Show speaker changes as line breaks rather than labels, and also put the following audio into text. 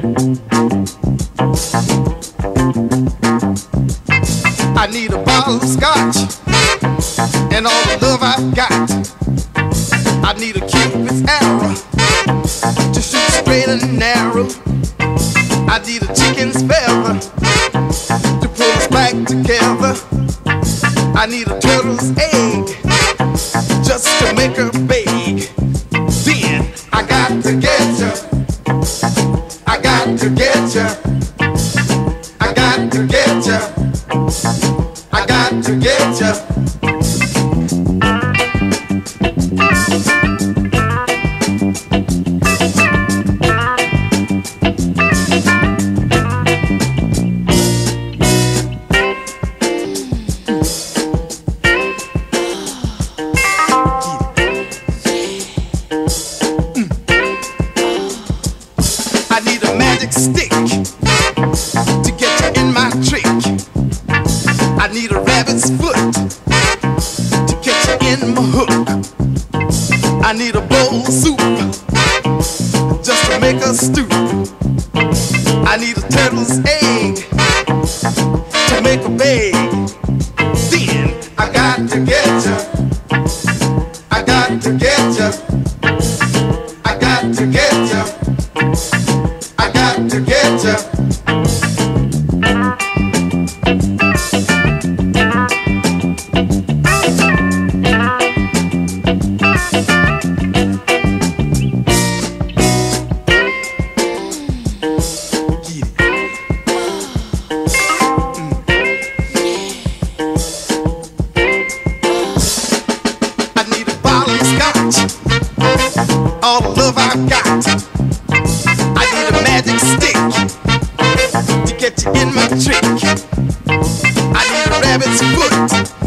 I need a bottle of scotch and all the love I got. I need a cupid's arrow to shoot straight and narrow. I need a chicken's feather to pull us back together. I need a turtle's egg just to make her big. To get ya. I got to get ya. I got to get ya. I need a magic stick to get you in my trick. I need a rabbit's foot to get you in my hook. I need a bowl of soup just to make us stew. I need a turtle's egg to make a bag. Then I got to get you. I got to get you. All the love I got. To get you in my trick. I need a rabbit's foot